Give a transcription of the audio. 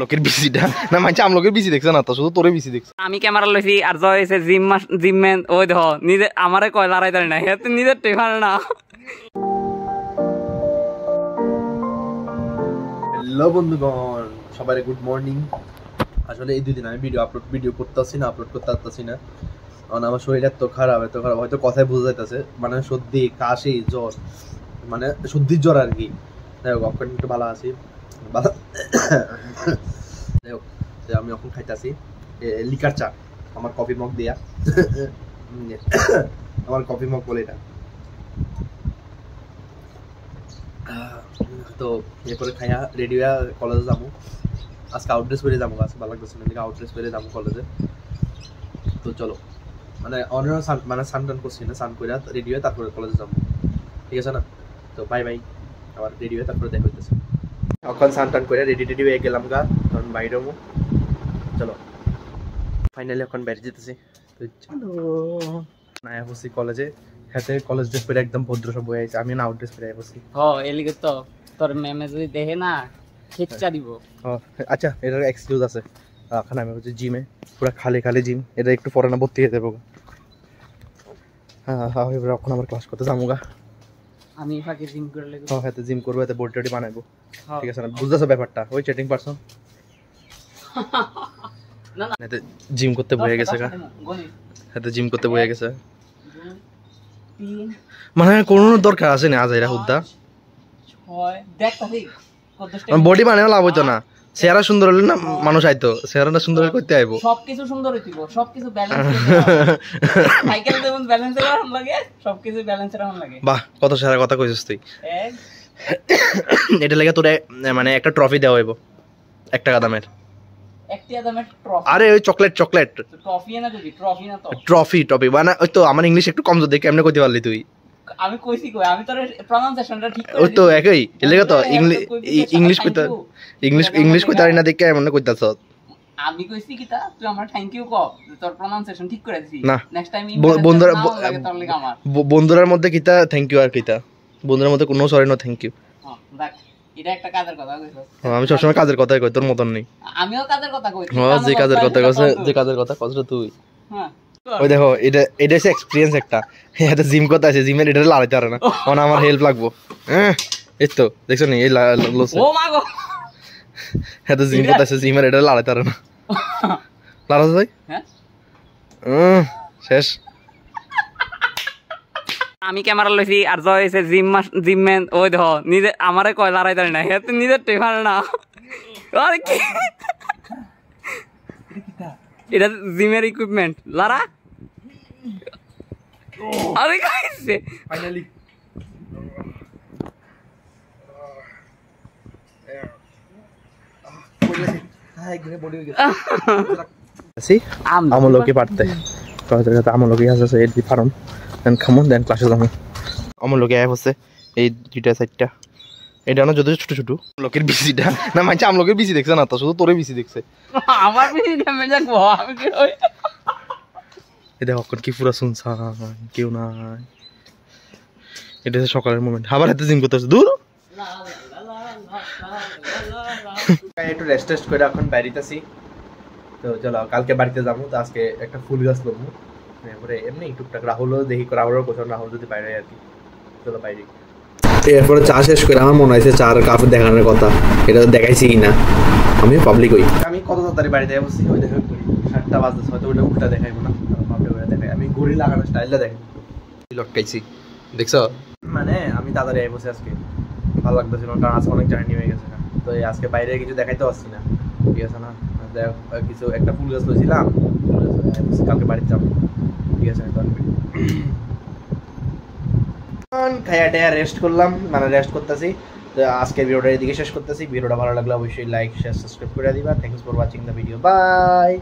লোকের বিসিটা না মানছে আমলোকের বিসি দেখছে না তো শুধু তোরে বিসি দেখছে। আমি ক্যামেরা লইছি আর জয় হয়েছে জিম জিম ম্যান ওই দেখ নিজে আমারে কয় লড়াই দাঁড়ি না তুই নিজের টেফার না। হ্যালো বন্ধুগণ সবাই গুড মর্নিং আসলে এই দুদিন আমি ভিডিও আপলোড ভিডিও করতেছি না আপলোড করতে পারতেছি না। কারণ আমার শরীর এত খারাপ এত খারাপ হয়তো কথায় বোঝা যাইতেছে। মানে সর্দি কাশি জ্বর মানে সর্দির জ্বর আর কি। যাই হোক একটু ভালো আছি। আমি এখন খাইতেছি লিকার চা, আমার কফি মগ দিয়া। আমার কফি মগ বলে এটা। তো এরপরে খাইয়া রেডি হয়ে কলেজে যাব। আজকে আউটড্রেস পরে যাব, আজকে ভালো লাগতেছে না আউটড্রেস পরে যাব কলেজে তো চলো মানে অন্য সান মানে সান টান করছি না সান করে রেডি হয়ে তারপরে কলেজে যাব। ঠিক আছে না? তো বাই বাই আবার রেডি হয়ে তারপরে দেখা হইতেছে। এখন সান টান করে রেডি টেডি হয়ে গেলাম গা তখন বাইরে হব। চলো। ফাইনালি এখন বাইরে যেতেছি। তো চলো। না বসি কলেজে হাতে কলেজ ড্রেস পরে একদম ভদ্র সব হয়ে আছে আমি না আউট ড্রেস পরে বসি। হ এলিগে তো। তোর ম্যামে যদি দেখে না খেচ্চা দিব। আচ্ছা এটার এক্সকিউজ আছে। এখন আমি হচ্ছে জিমে পুরো খালি খালি জিম এটা একটু পরে না ভর্তি হয়ে যাব। হ্যাঁ হ্যাঁ এবার এখন আমার ক্লাস করতে যাব গা। আমি ফাঁকে জিম করে লেগে হ্যাঁ হাতে জিম করব হাতে বডি টডি হ্যাঁ। ঠিক আছে না বুঝতেছো ব্যাপারটা? ওই পারসন না না। হাতে জিম করতে বয়ে গেছে গা। গনি হাতে জিম করতে বয়ে গেছে। মানে কোনো দরকার আছে না আজ এরা হুদ্দা ছয় দেখ তাহলে বডি বানানো লাভ হইতো না। চেহারা সুন্দর হলে না মানুষ আইতো চেহারাটা সুন্দর করতে আইবো। সবকিছু সুন্দর হইতিব সবকিছু ব্যালেন্স সাইকেল যেমন ব্যালেন্স রাখা লাগে সবকিছু ব্যালেন্স রাখা লাগে। বাহ কত সারা কথা কইছিস তুই। এটা লেগে তোরে মানে একটা ট্রফি দেওয়া হইব এক টাকা দামের একটি ট্রফি আরে ওই চকলেট চকলেট ট্রফি না যদি ট্রফি না তো? ট্রফি ট্রফি মানে ওই তো আমার ইংলিশ একটু কমজোর দেখে কেমনে কইতে পারলি তুই? আমি কইছি কই আমি তোর প্রনাউন্সিয়েশনটা ঠিক করে ওই তো একই। এর লেগে তো ইংলিশ তো কইছি ইংলিশ কইতা ইংলিশ ইংলিশ কইতে না দেখে এমন কইতাছ? আমি কইছি কি তা? তুই আমার থ্যাংক ইউ ক তোর প্রনাউন্সিয়েশন ঠিক করে দিছি। না। নেক্সট টাইম বন্ধুরা বন্ধুরার মধ্যে কিতা থ্যাংক ইউ আর কিতা? বন্ধুদের মধ্যে কোনো সরি নো থ্যাংক ইউ হ্যাঁ, দেখ এটা একটা কাজের কথা কইছস আমি সবসময় কাজের কথাই কই তোর মতন নেই। আমিও কাজের কথা কইছি হ্যাঁ যে কাজের কথা কইছে যে কাজের কথা কইছ তুই। ওই দেখো এটা এটা হচ্ছে এক্সপিরিয়েন্স একটা। এটা জিম করতে আছে জিমের এটা লাড়াইতে পারে না। মানে আমার হেল্প লাগবো। হ্যাঁ এই তো দেখছ নি এই লোসে ও মা গো। এত জিম করতে আছে জিমের এটা লাড়াইতে পারে না। লাড়াতে যাই হ্যাঁ। শেষ। আমি ক্যামেরা লইছি আর জয় হয়েছে জিম জিম ম্যান ওই দেখ নিজে আমারে কয় লড়াই দাঁড়ি না। তুই নিজের টেফার না। আরে কি? এটা জিমের ইকুইপমেন্ট লারা আরে কাইছে ফাইনালি আমলকি পারতে কলেজের আমলকি আছে এর ফার্ম দেন খামো দেন ক্লাসে যাব আমলকি অ্যাপ আছে এই দুইটা এটা না ছোট ছোট। লোকের বিসিটা না আমলকের বিসি দেখছে না তো শুধু তোরে বিসি দেখছে। আমার আমি দেখো এখন কি পুরো শুনছান? কেউ নাই। এটা হচ্ছে সকালের মোমেন্ট আবার হাতে জিম করতে দূর। একটু রেস্ট টেস্ট করে এখন বাড়িতেছি তো চলো কালকে বাড়িতে যাব। তো আজকে একটা ফুল গাছ এরপরে এমনি টুকটাক রাহুলও দেখি রাহুলের কোথাও রাহুল যদি বাইরে আর কি। চলো বাইরে। এরপরে চা শেষ করে আমার মনে হয়েছে চার কাপ দেখানোর কথা। এটা তো দেখাইছি কি না? আমিও পাবলিক হই। আমি কত তাড়াতাড়ি বাড়িতে বসছি ওই দেখা করি সাতটা বাজতেছে। হয়তো ওটা উল্টা দেখাইবো না ভাবলে ওটা দেখাই আমি স্টাইলটা লটকাইছি। দেখছ? মানে আমি তাড়াতাড়ি আজকে। ভালো লাগতেছিল কারণ আজকে অনেক জার্নি হয়ে গেছে। তো আজকে বাইরে কিছু দেখাইতে পারছি না। ঠিক আছে না? কিছু, একটা ফুল গাছ লইছিলাম। কালকে বাড়িতে যাব। ঠিক আছে খাইয়া টাইয়া রেস্ট করলাম। মানে রেস্ট করতেছি। তো আজকের ভিডিওটা এদিকে শেষ করতেছি। ভিডিওটা ভালো লাগলে অবশ্যই লাইক শেয়ার সাবস্ক্রাইব করে দিবা। Thanks for watching the video bye